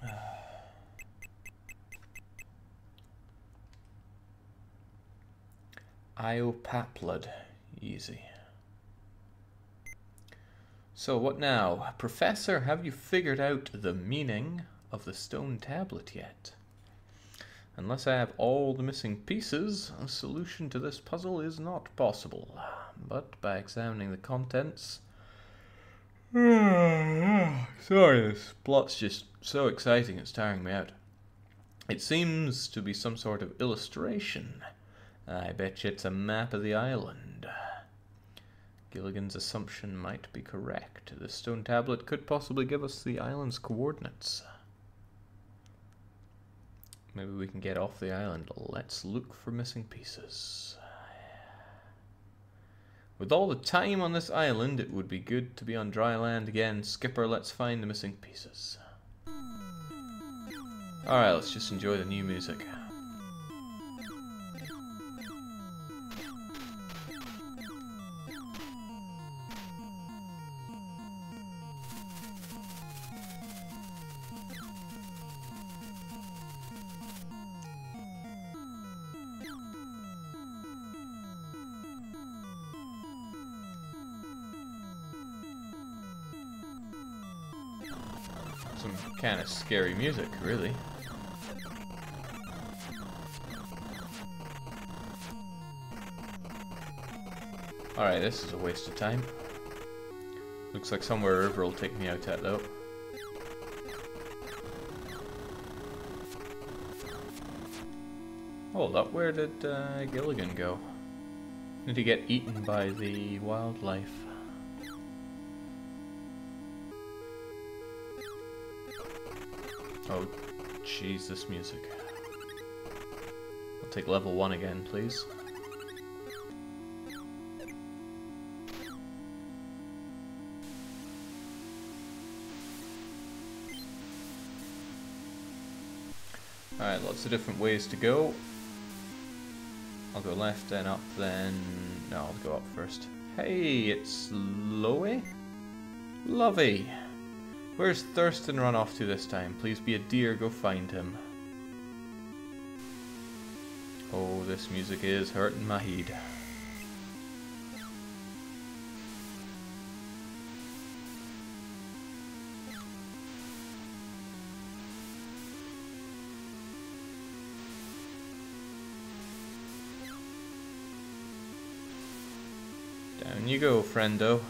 Iopaplid. Easy. So what now? Professor, have you figured out the meaning of the stone tablet yet? Unless I have all the missing pieces, a solution to this puzzle is not possible. But by examining the contents... Sorry, this plot's just so exciting it's tiring me out. It seems to be some sort of illustration. I bet you it's a map of the island. Gilligan's assumption might be correct. The stone tablet could possibly give us the island's coordinates. Maybe we can get off the island. Let's look for missing pieces. With all the time on this island, it would be good to be on dry land again. Skipper, let's find the missing pieces. Alright, let's just enjoy the new music. Scary music, really. Alright, this is a waste of time. Looks like somewhere River will take me out at though. Hold up, where did uh, Gilligan go? Did he get eaten by the wildlife? Oh, jeez, this music. I'll take level 1 again, please. Alright, lots of different ways to go. I'll go left, then up, then... No, I'll go up first. Hey, it's Loey? Lovey! Where's Thurston run off to this time? Please be a dear, go find him. Oh, this music is hurting my head. Down you go, friendo.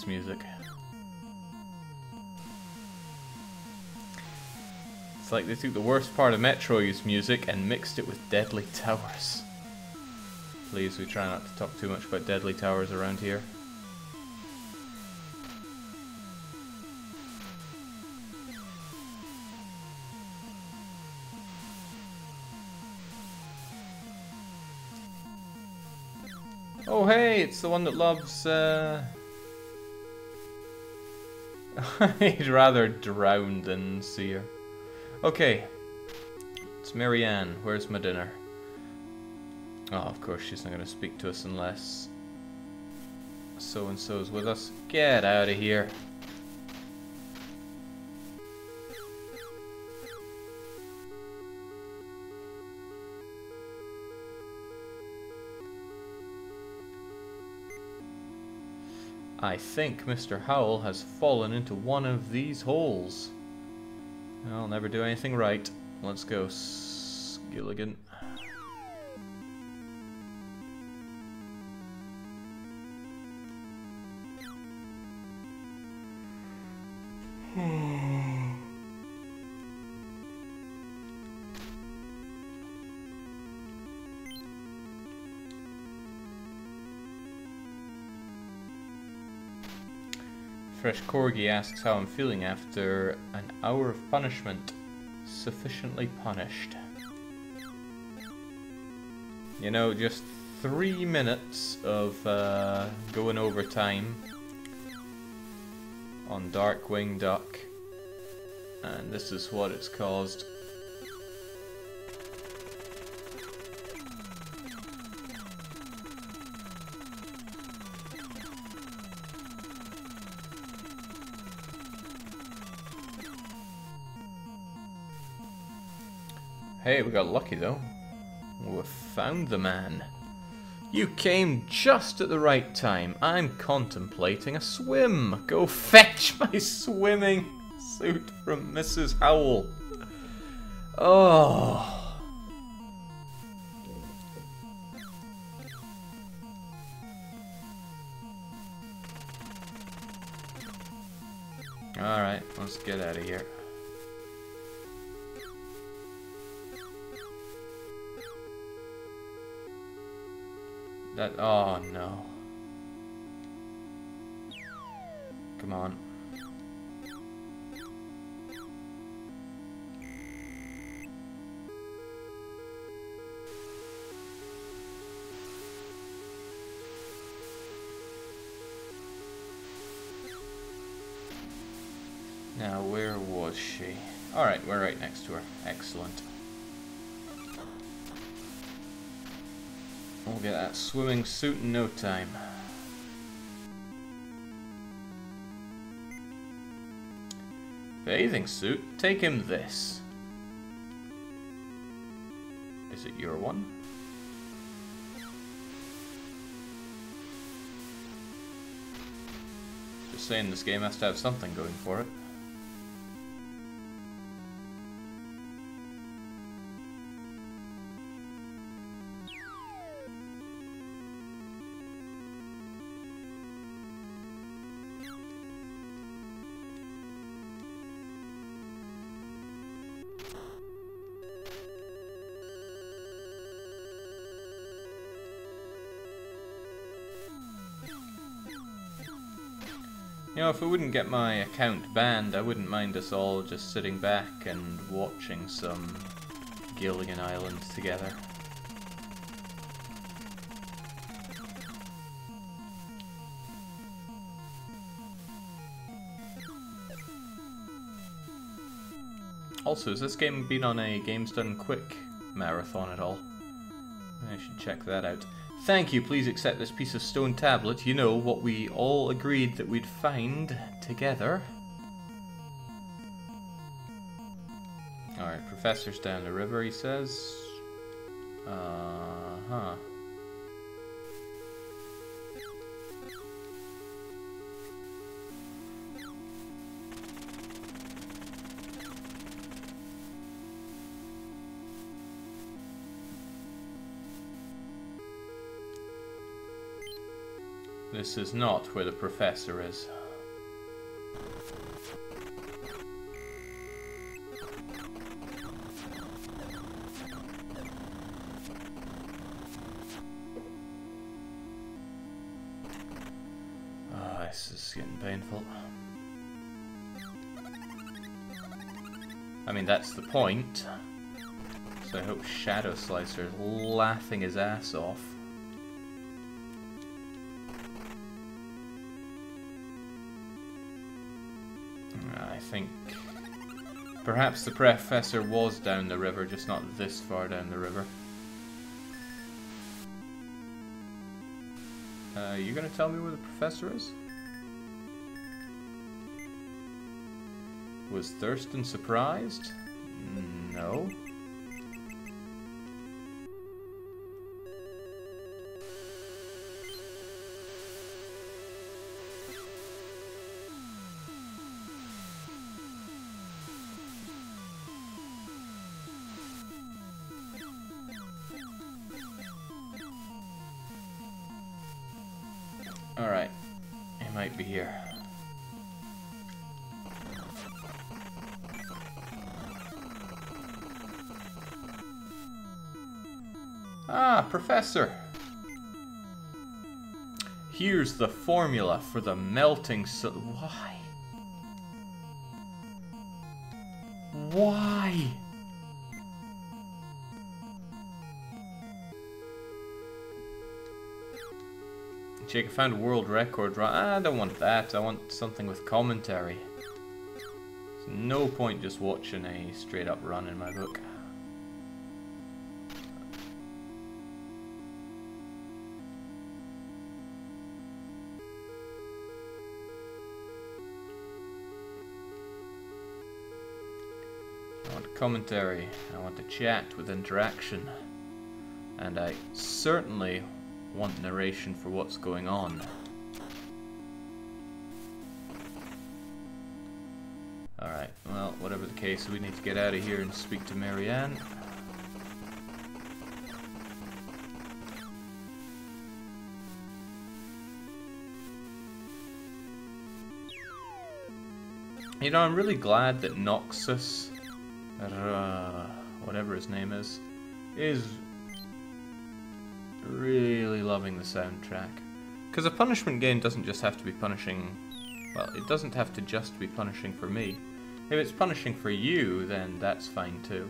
This music? It's like they took the worst part of Metroid's music and mixed it with Deadly Towers. Please, we try not to talk too much about Deadly Towers around here. Oh hey, it's the one that loves, uh... He'd rather drown than see her. Okay. It's Mary Ann. Where's my dinner? Oh, of course she's not going to speak to us unless so-and-so's with us. Get out of here. I think Mr. Howell has fallen into one of these holes. I'll never do anything right. Let's go, Gilligan. Corgi asks how I'm feeling after an hour of punishment. Sufficiently punished. You know, just three minutes of uh, going over time on Darkwing Duck. And this is what it's caused. Hey, we got lucky though. We found the man. You came just at the right time. I'm contemplating a swim. Go fetch my swimming suit from Mrs. Howell. Oh. Alright, let's get out of here. That, oh no. Come on. Now, where was she? Alright, we're right next to her. Excellent. We'll get that swimming suit in no time. Bathing suit? Take him this. Is it your one? Just saying this game has to have something going for it. If we wouldn't get my account banned, I wouldn't mind us all just sitting back and watching some Gilligan Island together. Also, has this game been on a Games Done Quick marathon at all? I should check that out. Thank you, please accept this piece of stone tablet. You know, what we all agreed that we'd find together. Alright, professor's down the river, he says. Uh-huh. This is not where the professor is. Oh, this is getting painful. I mean, that's the point. So I hope Shadow Slicer is laughing his ass off. Think perhaps the professor was down the river, just not this far down the river. Uh, you gonna tell me where the professor is? Was Thurston surprised? No. Professor! Here's the formula for the melting so- Why? Why? Jake, I found world record. I don't want that. I want something with commentary. There's no point just watching a straight up run in my book. Commentary. I want to chat with interaction. And I certainly want narration for what's going on. Alright, well, whatever the case, we need to get out of here and speak to Mary Ann. You know, I'm really glad that Noxus, whatever his name is, is really loving the soundtrack. Because a punishment game doesn't just have to be punishing, well, it doesn't have to just be punishing for me. If it's punishing for you, then that's fine too.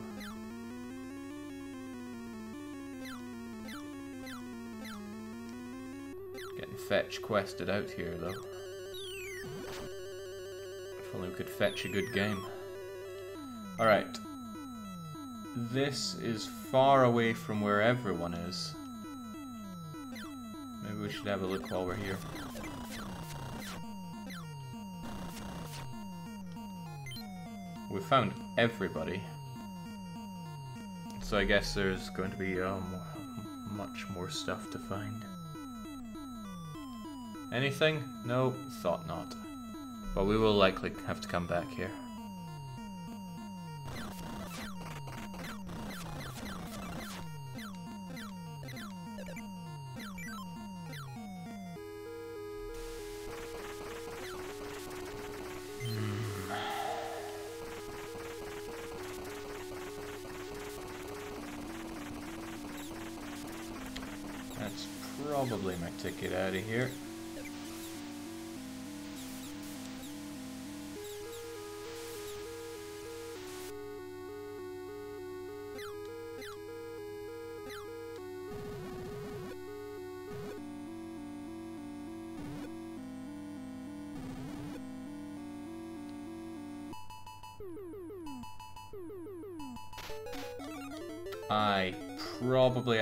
Getting fetch quested out here though. If only we could fetch a good game. Alright. This is far away from where everyone is. Maybe we should have a look while we're here. We found everybody. So I guess there's going to be um, much more stuff to find. Anything? No, thought not. But we will likely have to come back here.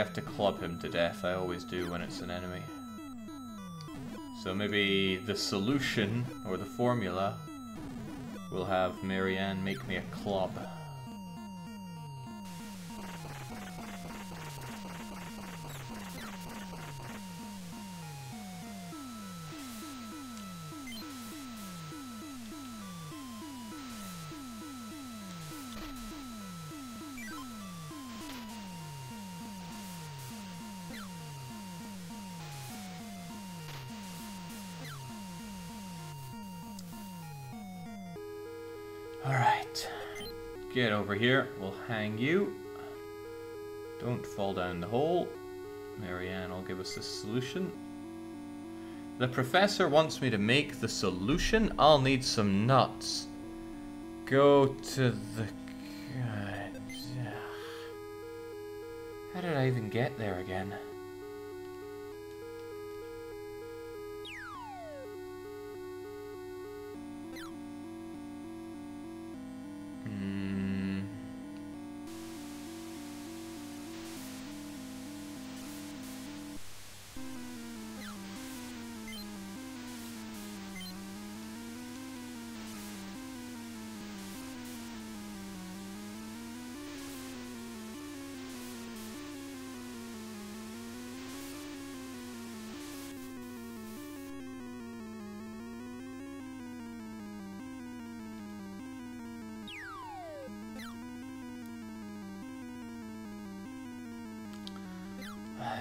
Have to club him to death. I always do when it's an enemy. So maybe the solution, or the formula, will have Mary Ann make me a club. Here. We'll hang you. Don't fall down the hole. Mary Ann will give us the solution. The professor wants me to make the solution. I'll need some nuts. Go to the... How did I even get there again?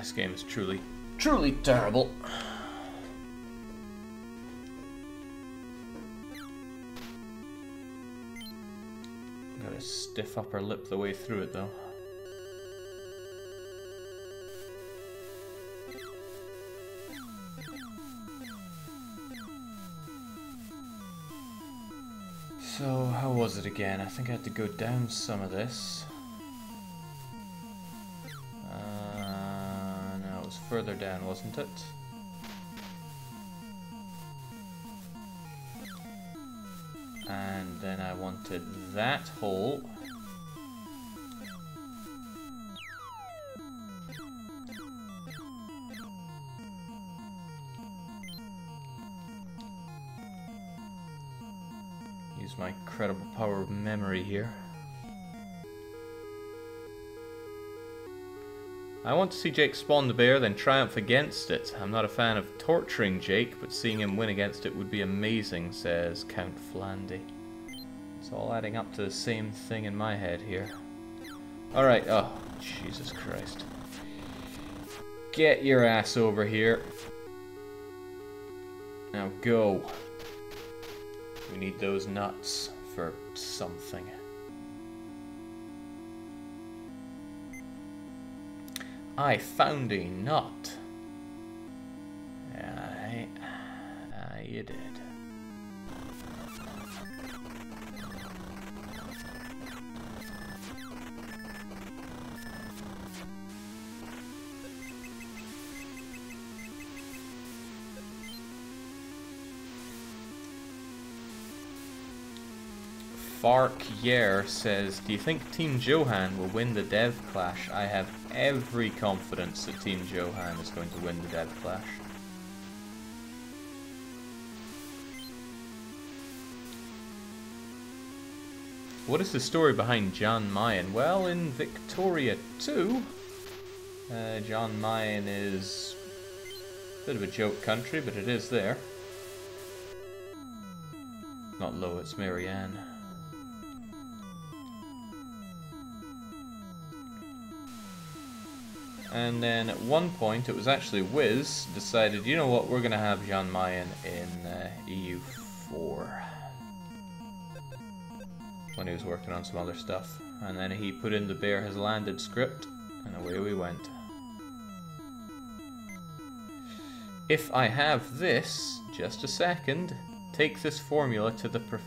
This game is truly, truly terrible. Got a stiff upper lip the way through it though. So, how was it again? I think I had to go down some of this. Further down, wasn't it? And then I wanted that hole. Use my incredible power of memory here. I want to see Jake spawn the bear, then triumph against it. I'm not a fan of torturing Jake, but seeing him win against it would be amazing, says Count Flandy. It's all adding up to the same thing in my head here. Alright, oh, Jesus Christ. Get your ass over here. Now go. We need those nuts for something. I found nut. Fark Yer says, Do you think Team Johan will win the Dev Clash? I have every confidence that Team Johan is going to win the Dev Clash. What is the story behind Jan Mayen? Well, in Victoria 2, uh, Jan Mayen is a bit of a joke country, but it is there. Not low, it's Mary Ann. And then at one point, it was actually Wiz decided, you know what, we're going to have Jan Mayen in uh, EU4. When he was working on some other stuff. And then he put in the bear has landed script, and away we went. If I have this, just a second, take this formula to the prof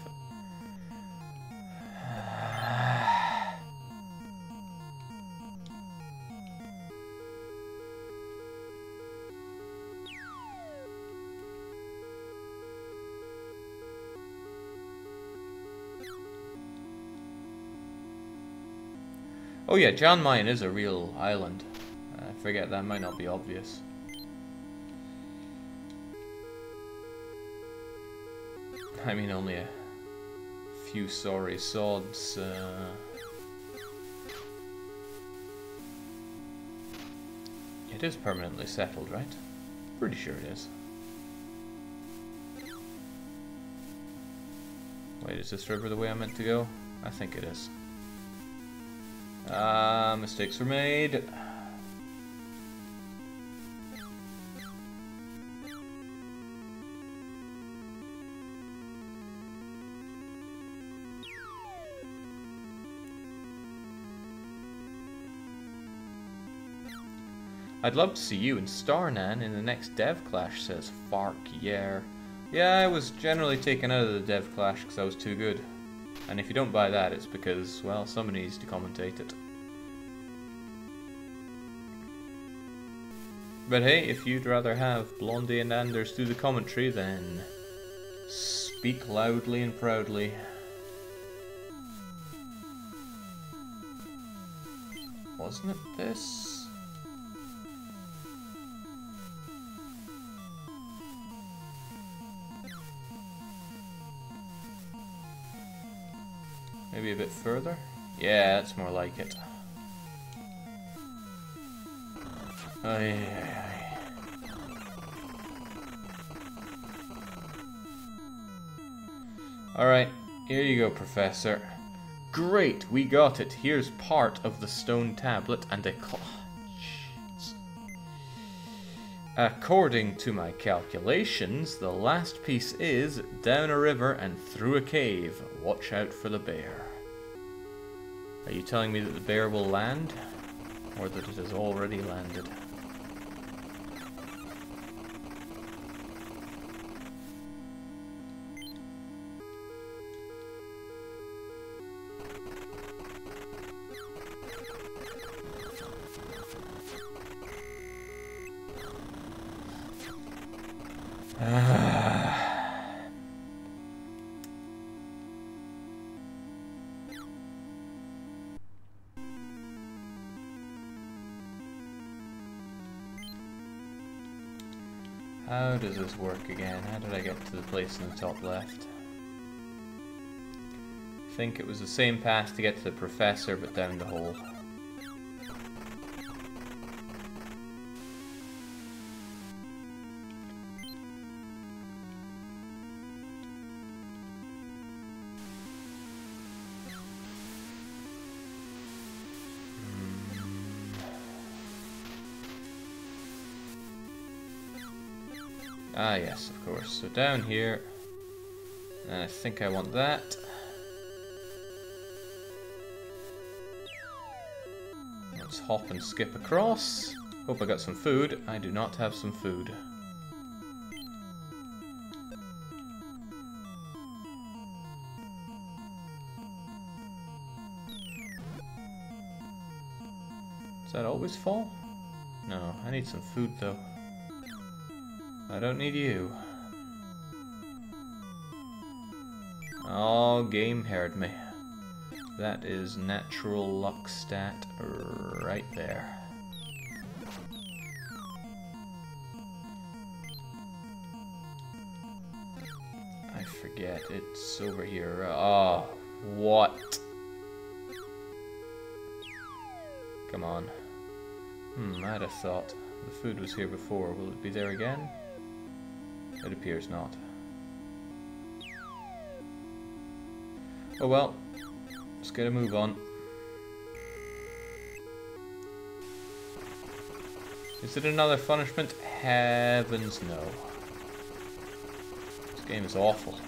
yeah, Jan Mayen is a real island. I forget that might not be obvious. I mean, only a few sorry sods. Uh... It is permanently settled, right? Pretty sure it is. Wait, is this river the way I meant to go? I think it is. Uh, mistakes were made. I'd love to see you and Starnan in the next Dev Clash, says Fark. Yeah, I was generally taken out of the Dev Clash because I was too good. And if you don't buy that, it's because, well, somebody needs to commentate it. But hey, if you'd rather have Blondie and Anders do the commentary, then speak loudly and proudly. Wasn't it this? Maybe a bit further? Yeah, that's more like it. Oh, Aye. Alright, here you go, Professor. Great, we got it. Here's part of the stone tablet and a clutch. According to my calculations, the last piece is down a river and through a cave. Watch out for the bear. Are you telling me that the bear will land? Or that it has already landed? Does this work again? How did I get to the place in the top left? I think it was the same path to get to the professor, but down the hole. So down here, and I think I want that. Let's hop and skip across. Hope I got some food. I do not have some food. Does that always fall? No, I need some food though. I don't need you. Game heard me. That is natural luck stat right there. I forget, it's over here. Oh, what? Come on. Hmm, I'd have thought the food was here before. Will it be there again? It appears not. Oh well, let's get a move on. Is it another punishment? Heavens no. This game is awful.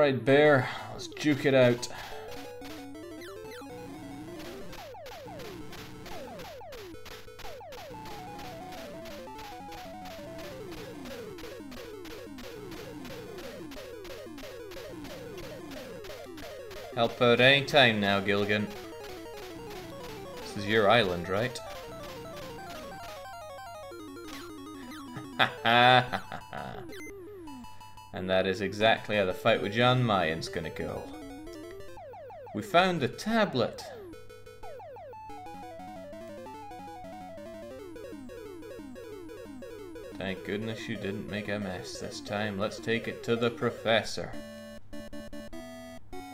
Alright, bear, let's juke it out. Help out any time now, Gilligan. This is your island, right? Ha ha. And that is exactly how the fight with Jan Mayen's gonna go. We found a tablet. Thank goodness you didn't make a mess this time. Let's take it to the professor.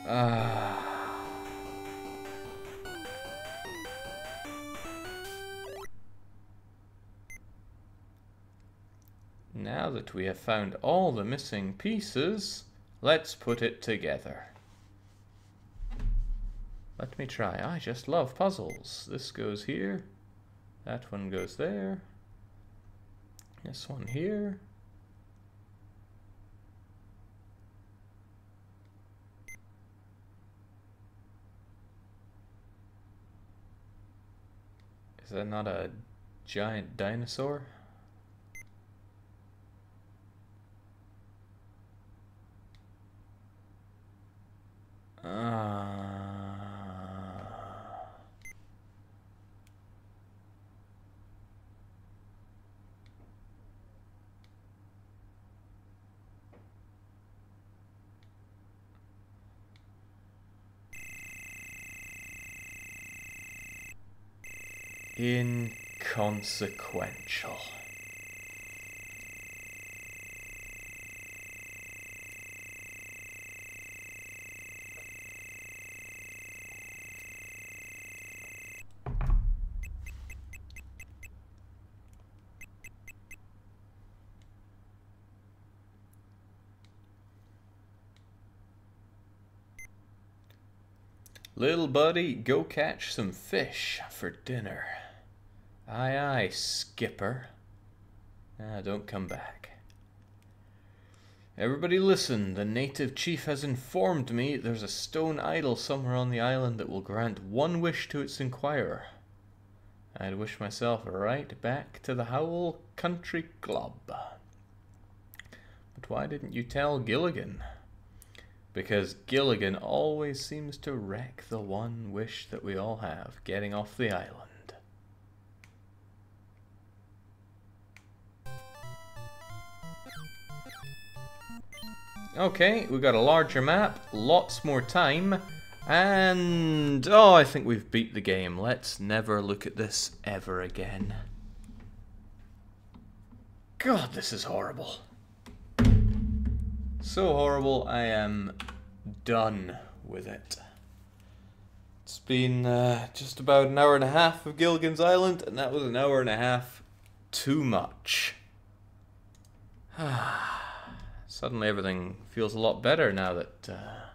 Ah. That we have found all the missing pieces, let's put it together. Let me try. I just love puzzles. This goes here. That one goes there. This one here. Is that not a giant dinosaur? Inconsequential. Little buddy, go catch some fish for dinner. Aye, aye, skipper. Ah, don't come back. Everybody listen, the native chief has informed me there's a stone idol somewhere on the island that will grant one wish to its inquirer. I'd wish myself right back to the Howell Country Club. But why didn't you tell Gilligan? because Gilligan always seems to wreck the one wish that we all have, getting off the island. Okay, we got a larger map, lots more time, and... Oh, I think we've beat the game. Let's never look at this ever again. God, this is horrible. So horrible, I am done with it. It's been uh, just about an hour and a half of Gilligan's Island, and that was an hour and a half too much. Suddenly everything feels a lot better now that uh,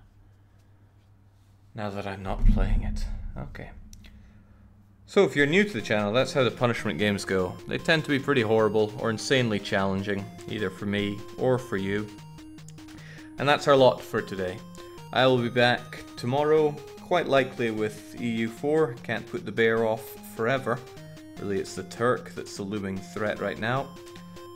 now that I'm not playing it. Okay. So if you're new to the channel, that's how the punishment games go. They tend to be pretty horrible or insanely challenging, either for me or for you. And that's our lot for today. I will be back tomorrow, quite likely with EU4, can't put the bear off forever. Really it's the Turk that's the looming threat right now.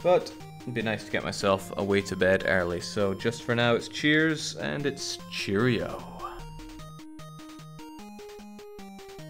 But it'd be nice to get myself away to bed early, so just for now it's cheers and it's cheerio.